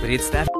Представь...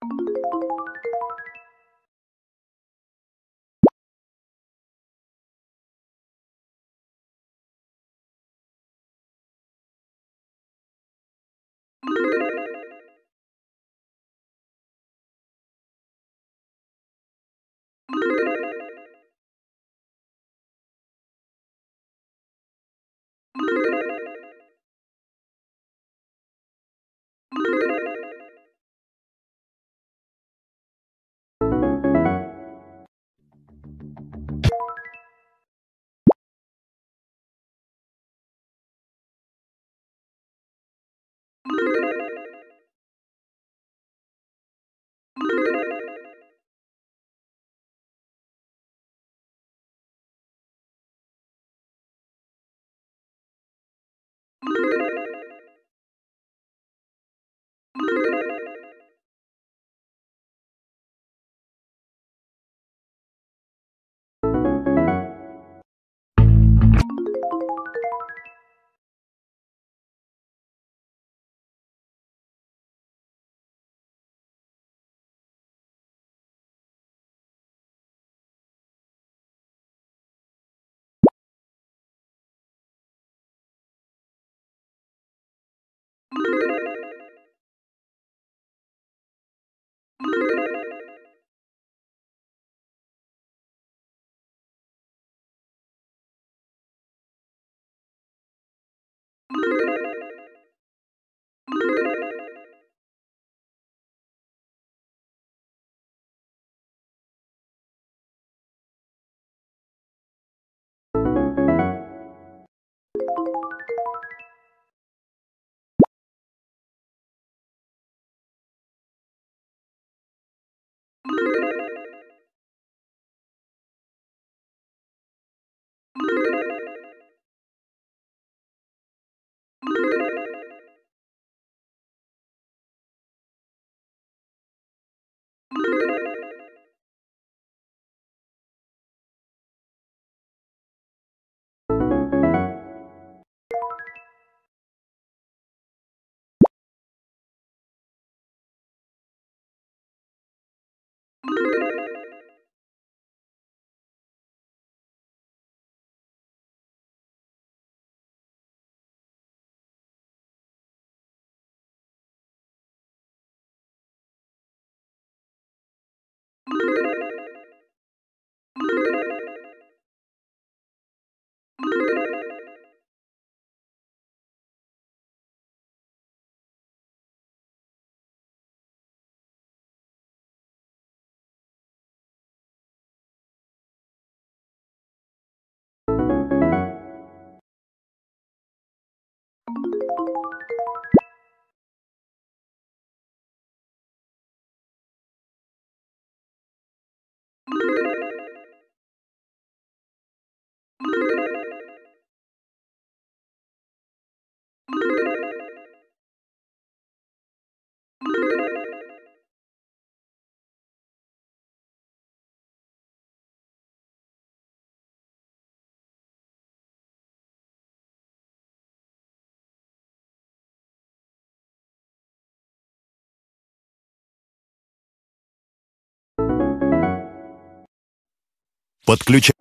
Thank you Thank you. Подключай.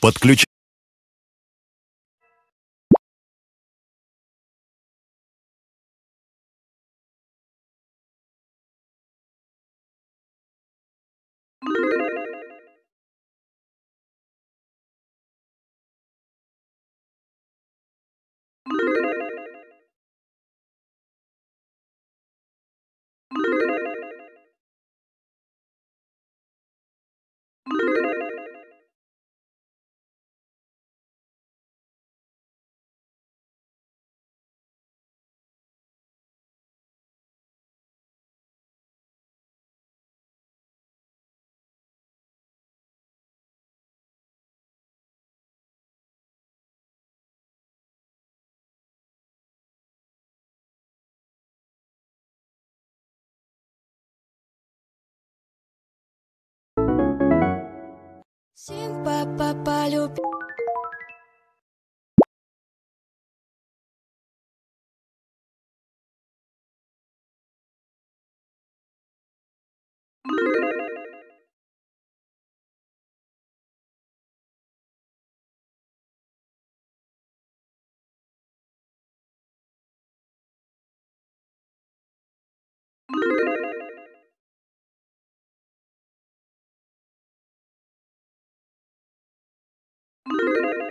Подключай. Всем папа полюбил. thank you Thank you.